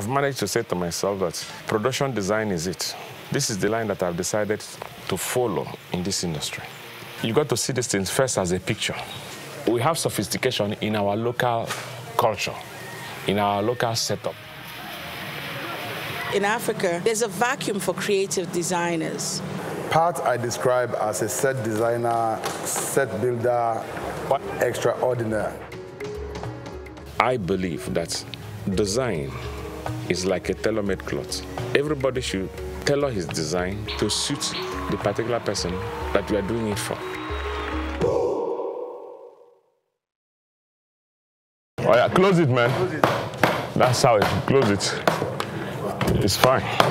have managed to say to myself that production design is it. This is the line that I've decided to follow in this industry. You've got to see these things first as a picture. We have sophistication in our local culture, in our local setup. In Africa, there's a vacuum for creative designers. Pat I describe as a set designer, set builder, extraordinary. I believe that design is like a tailor-made cloth. Everybody should tailor his design to suit the particular person that you are doing it for. Oh yeah, close it, man. Close it. That's how it. Close it. It's fine.